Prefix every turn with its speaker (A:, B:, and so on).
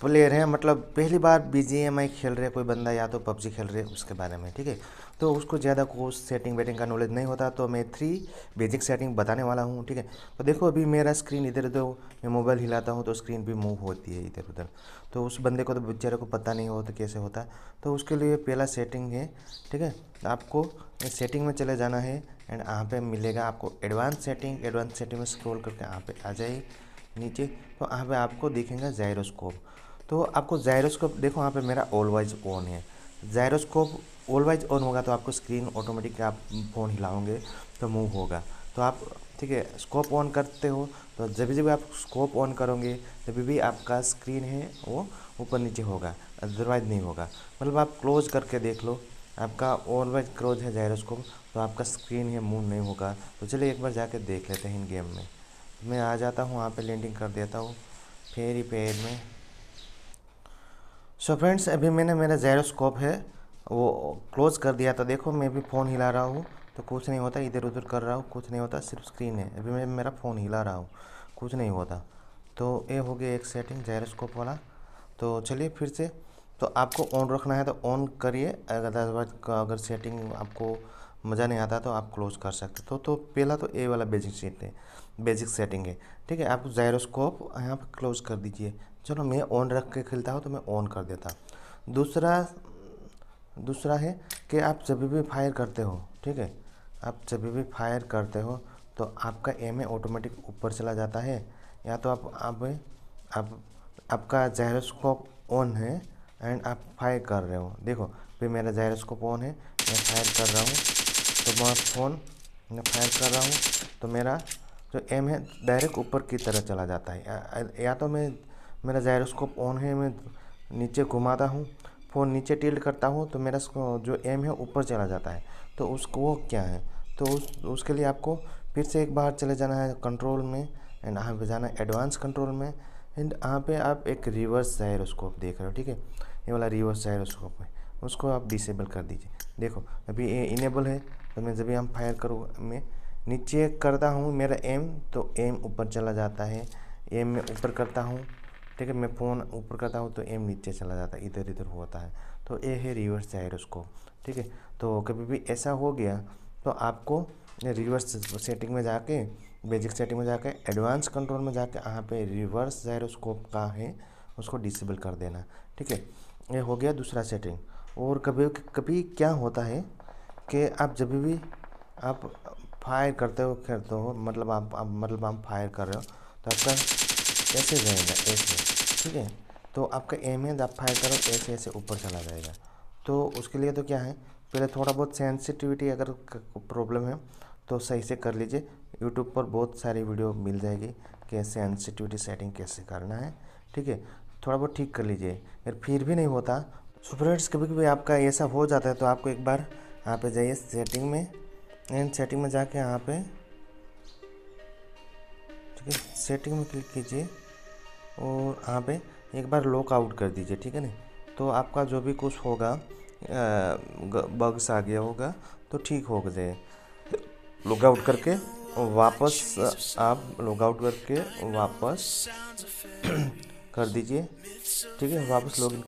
A: Player हैं मतलब पहली बार बीजीएमआई खेल रहे कोई बंदा या तो पबजी खेल रहे उसके बारे में, ठीक है? तो उसको ज़्यादा कोर्स सेटिंग वेटिंग का नॉलेज नहीं होता तो मैं थ्री बेसिक सेटिंग बताने वाला हूँ, ठीक है? तो देखो, अभी मेरा स्क्रीन इधर उधर, मैं मोबाइल हिलाता हूँ तो स्क्रीन भी मूव होती है इधर उधर। तो उस बंदे को तो बेचारे को पता नहीं होता कैसे होता है। तो उसके लिए पहला सेटिंग है, ठीक है? आपको सेटिंग में चले जाना है एंड यहाँ पे मिलेगा आपको एडवांस सेटिंग एडवांस सेटिंग में स्क्रॉल करके यहाँ पर आ जाए नीचे तो यहाँ पे आपको दिखेगा जायरोस्कोप तो आपको जायरोस्कोप देखो यहाँ पे मेरा ऑल वाइज ऑन है। जायरोस्कोप ऑल वाइज ऑन होगा तो आपको स्क्रीन ऑटोमेटिक आप फ़ोन हिलाओगे तो मूव होगा। तो आप, ठीक है स्कोप ऑन करते हो तो जब जब आप स्कोप ऑन करोगे तभी भी आपका स्क्रीन है वो ऊपर नीचे होगा अदरवाइज़ नहीं होगा। मतलब आप क्लोज करके देख लो, आपका ऑलवेज क्लोज है जायरोस्कोप तो आपका स्क्रीन है मूव नहीं होगा। तो चलिए एक बार जाके देख लेते हैं इन गेम में। मैं आ जाता हूँ, वहाँ पे लैंडिंग कर देता हूँ, फेरी पेड में। सो so फ्रेंड्स अभी मैंने मेरा जायरोस्कोप है, वो क्लोज़ कर दिया तो देखो, मैं भी फ़ोन हिला रहा हूँ तो कुछ नहीं होता, इधर उधर कर रहा हूँ, कुछ नहीं होता, सिर्फ़ स्क्रीन है। अभी मैं, मेरा फ़ोन हिला रहा हूँ, कुछ नहीं होता। तो ये हो गया एक सेटिंग जायरोस्कोप वाला। तो चलिए फिर से तो आपको ऑन रखना है तो ऑन करिए। अगर अगर सेटिंग आपको मज़ा नहीं आता तो आप क्लोज कर सकते तो तो पहला तो ए वाला बेसिक सेट है बेसिक सेटिंग है, ठीक है? आप जायरोस्कोप यहाँ पर क्लोज कर दीजिए। चलो, मैं ऑन रख के खेलता हूँ तो मैं ऑन कर देता। दूसरा दूसरा है कि आप जब भी फायर करते हो, ठीक है? आप जब भी फायर करते हो तो आपका एम ए ऑटोमेटिक ऊपर चला जाता है। या तो आप आप आप, आपका जायरोस्कोप ऑन है फायर कर रहे हो। देखो फिर मेरा जायरोस्कोप ऑन है मैं फायर कर रहा हूँ तो मैं फ़ोन मैं फायर कर रहा हूँ तो मेरा जो एम है डायरेक्ट ऊपर की तरह चला जाता है। या, या तो मैं मेरा जायरोस्कोप ऑन है मैं नीचे घुमाता हूँ फ़ोन नीचे टिल्ड करता हूँ तो मेरा जो एम है ऊपर चला जाता है। तो उसको वो क्या है? तो उस उसके लिए आपको फिर से एक बार चले जाना है कंट्रोल में एंड पे जाना है एडवांस कंट्रोल में एंड यहाँ पे आप एक रिवर्स जायरोस्कोप देख रहे हो, ठीक है? ये वाला रिवर्स जायरोस्कोप है, उसको आप डिसेबल कर दीजिए। देखो, अभी ये इनेबल है तो मैं जब हम फायर करूँ, मैं नीचे करता हूँ, मेरा एम तो एम ऊपर चला जाता है। एम में ऊपर करता हूँ, ठीक है? मैं फ़ोन ऊपर करता हूँ तो एम नीचे चला जाता है इधर इधर होता है। तो ये है रिवर्स जायरोस्कोप ठीक है? तो कभी भी ऐसा हो गया तो आपको रिवर्स सेटिंग में जाके बेसिक सेटिंग में जाके एडवांस कंट्रोल में जाके यहाँ पे रिवर्स जायरोस्कोप का है उसको डिसेबल कर देना ठीक है? ये हो गया दूसरा सेटिंग और कभी कभी क्या होता है कि आप जब भी आप फायर करते हो करते हो मतलब आप, आप मतलब आप फायर कर रहे हो तो आपका ऐसे जाएगा ऐसे ठीक है? तो आपका एम है आप फायर करो ऐसे ऐसे ऊपर चला जाएगा। तो उसके लिए तो क्या है पहले थोड़ा बहुत सेंसिटिविटी अगर प्रॉब्लम है तो सही से कर लीजिए। यूट्यूब पर बहुत सारी वीडियो मिल जाएगी कि सेंसिटिविटी सेटिंग कैसे करना है, ठीक है? थोड़ा बहुत ठीक कर लीजिए। अगर फिर भी नहीं होता सो फ्रेंड्स कभी कभी आपका ऐसा हो जाता है तो आपको एक बार यहाँ पे जाइए सेटिंग में। एंड सेटिंग में जाके यहाँ पे, ठीक है? सेटिंग में क्लिक कीजिए और यहाँ पे एक बार लॉक आउट कर दीजिए, ठीक है ना? तो आपका जो भी कुछ होगा बग्स आ गया होगा तो ठीक हो जाए लॉग आउट करके वापस आप लॉग आउट करके वापस कर दीजिए। ठीक है? वापस लॉग